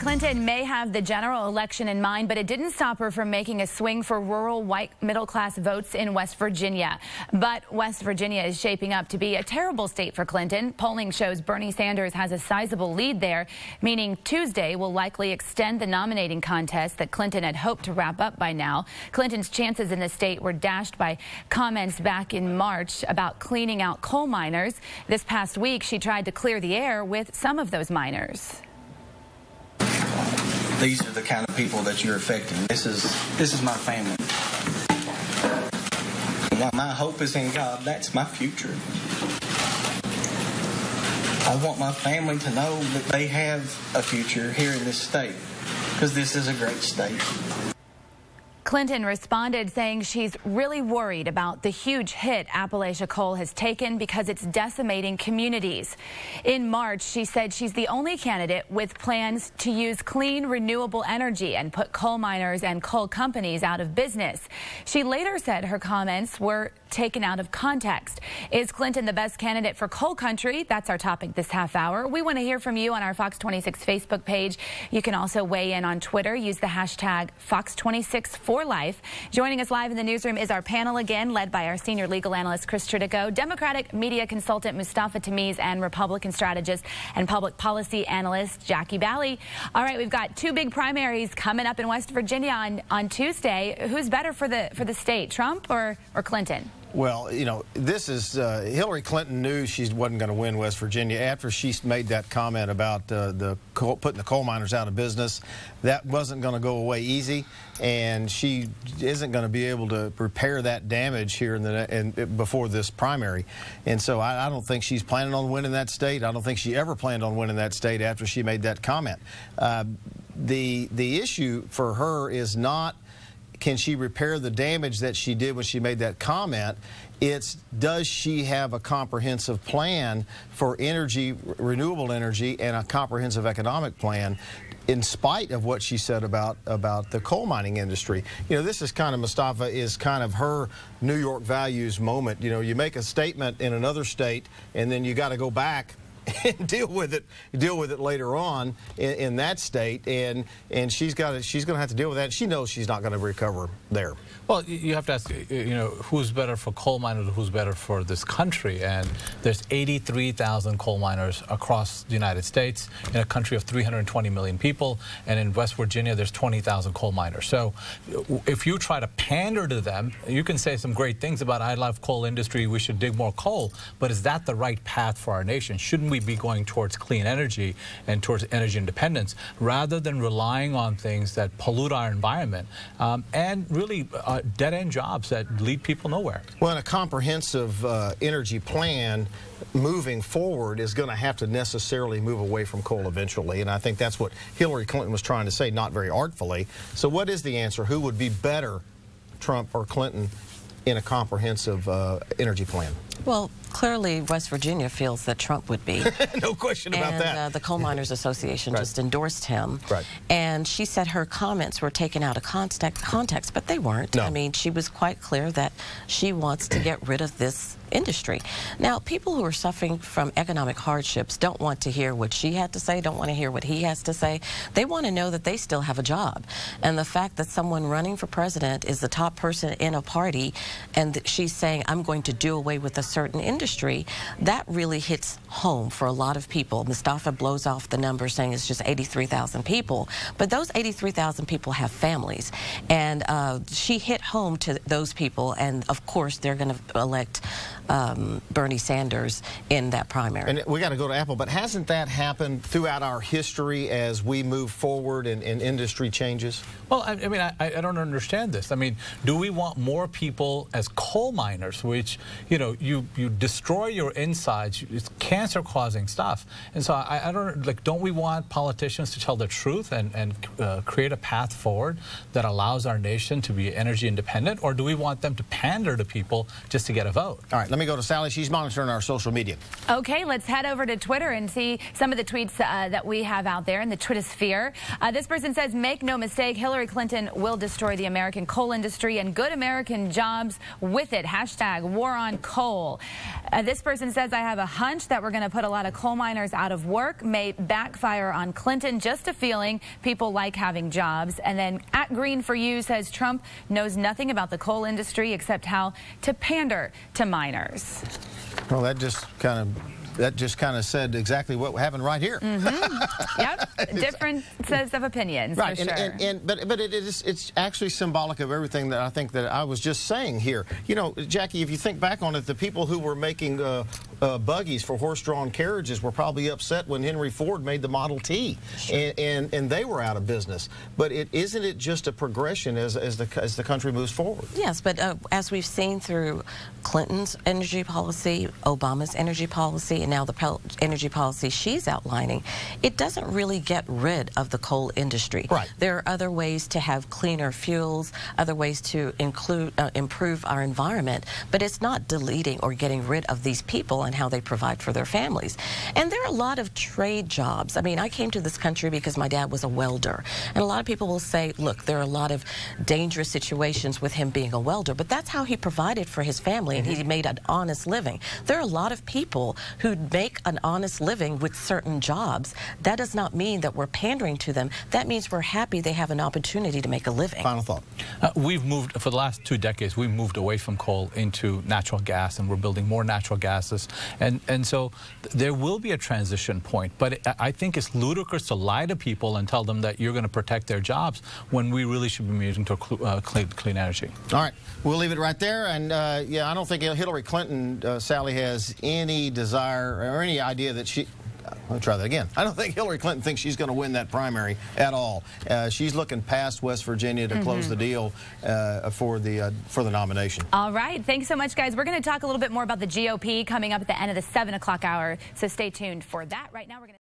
Clinton may have the general election in mind, but it didn't stop her from making a swing for rural white middle class votes in West Virginia. But West Virginia is shaping up to be a terrible state for Clinton. Polling shows Bernie Sanders has a sizable lead there, meaning Tuesday will likely extend the nominating contest that Clinton had hoped to wrap up by now. Clinton's chances in the state were dashed by comments back in March about cleaning out coal miners. This past week, she tried to clear the air with some of those miners these are the kind of people that you're affecting. This is this is my family. My hope is in God, that's my future. I want my family to know that they have a future here in this state because this is a great state. Clinton responded saying she's really worried about the huge hit Appalachia coal has taken because it's decimating communities. In March, she said she's the only candidate with plans to use clean, renewable energy and put coal miners and coal companies out of business. She later said her comments were taken out of context. Is Clinton the best candidate for coal country? That's our topic this half hour. We want to hear from you on our Fox 26 Facebook page. You can also weigh in on Twitter. Use the hashtag Fox26 for life. Joining us live in the newsroom is our panel again, led by our senior legal analyst, Chris Tritico, Democratic media consultant, Mustafa Tameez, and Republican strategist and public policy analyst, Jackie Baly. All right, we've got two big primaries coming up in West Virginia on, on Tuesday. Who's better for the, for the state, Trump or, or Clinton? Well, you know, this is uh, Hillary Clinton knew she wasn't going to win West Virginia after she made that comment about uh, the coal, putting the coal miners out of business. That wasn't going to go away easy, and she isn't going to be able to repair that damage here in the in, before this primary. And so I, I, don't think she's planning on winning that state. I don't think she ever planned on winning that state after she made that comment. Uh, the the issue for her is not can she repair the damage that she did when she made that comment? It's does she have a comprehensive plan for energy, renewable energy, and a comprehensive economic plan in spite of what she said about about the coal mining industry. You know, this is kind of Mustafa is kind of her New York values moment. You know, you make a statement in another state, and then you got to go back and deal with it deal with it later on in, in that state. And and she's got to, she's going to have to deal with that. She knows she's not going to recover there. Well you have to ask you know who's better for coal miners who's better for this country? And there's 83,000 coal miners across the United States in a country of 320 million people. And in West Virginia there's 20,000 coal miners. So if you try to pander to them you can say some great things about I love coal industry. We should dig more coal. But is that the right path for our nation? Shouldn't we be going towards clean energy and towards energy independence rather than relying on things that pollute our environment um, and really uh, dead-end jobs that lead people nowhere. Well, a comprehensive uh, energy plan moving forward is going to have to necessarily move away from coal eventually, and I think that's what Hillary Clinton was trying to say, not very artfully. So what is the answer? Who would be better, Trump or Clinton, in a comprehensive uh, energy plan? Well, clearly West Virginia feels that Trump would be. no question about and, that. Uh, the Coal Miners Association right. just endorsed him. Right. And she said her comments were taken out of context, context but they weren't. No. I mean, she was quite clear that she wants to get rid of this industry. Now, people who are suffering from economic hardships don't want to hear what she had to say, don't want to hear what he has to say. They want to know that they still have a job. And the fact that someone running for president is the top person in a party and she's saying, I'm going to do away with a certain industry, that really hits home for a lot of people. Mustafa blows off the number saying it's just 83,000 people, but those 83,000 people have families. And uh, she hit home to those people, and of course, they're going to elect um, Bernie Sanders in that primary. And we got to go to Apple, but hasn't that happened throughout our history as we move forward and, and industry changes? Well, I, I mean, I, I, don't understand this. I mean, do we want more people as coal miners, which, you know, you, you destroy your insides, it's cancer-causing stuff. And so I, I, don't, like, don't we want politicians to tell the truth and, and uh, create a path forward that allows our nation to be energy independent, or do we want them to pander to people just to get a vote? All right, let me go to Sally. She's monitoring our social media. Okay, let's head over to Twitter and see some of the tweets uh, that we have out there in the Twitter sphere. Uh, this person says, make no mistake, Hillary Hillary Clinton will destroy the American coal industry and good American jobs with it. Hashtag war on coal. Coal. Uh, this person says, I have a hunch that we're going to put a lot of coal miners out of work, may backfire on Clinton. Just a feeling. People like having jobs. And then at Green for You says Trump knows nothing about the coal industry except how to pander to miners. Well, that just kind of that just kind of said exactly what happened right here. Mm -hmm. yep, differences of opinions. Right, and, sure. and, and, but but it is it's actually symbolic of everything that I think that I was just saying here. You know, Jackie, if you think back on it, the people who were making uh, uh, buggies for horse-drawn carriages were probably upset when Henry Ford made the Model T, sure. and, and, and they were out of business. But it isn't it just a progression as as the as the country moves forward. Yes, but uh, as we've seen through Clinton's energy policy, Obama's energy policy, and now the energy policy she's outlining, it doesn't really get rid of the coal industry. Right. There are other ways to have cleaner fuels, other ways to include uh, improve our environment, but it's not deleting or getting rid of these people and how they provide for their families. And there are a lot of trade jobs. I mean, I came to this country because my dad was a welder, and a lot of people will say, look, there are a lot of dangerous situations with him being a welder, but that's how he provided for his family and he made an honest living. There are a lot of people who make an honest living with certain jobs. That does not mean that we're pandering to them. That means we're happy they have an opportunity to make a living. Final thought. Uh, we've moved, for the last two decades, we've moved away from coal into natural gas, and we're building more natural gases. And, and so there will be a transition point, but I think it's ludicrous to lie to people and tell them that you're going to protect their jobs when we really should be moving to uh, clean, clean, energy. All right. We'll leave it right there. And, uh, yeah, I don't think Hillary Clinton, uh, Sally, has any desire or any idea that she let me try that again. I don't think Hillary Clinton thinks she's going to win that primary at all. Uh, she's looking past West Virginia to mm -hmm. close the deal uh, for the uh, for the nomination. All right. Thanks so much, guys. We're going to talk a little bit more about the GOP coming up at the end of the 7 o'clock hour, so stay tuned for that. Right now, we're going to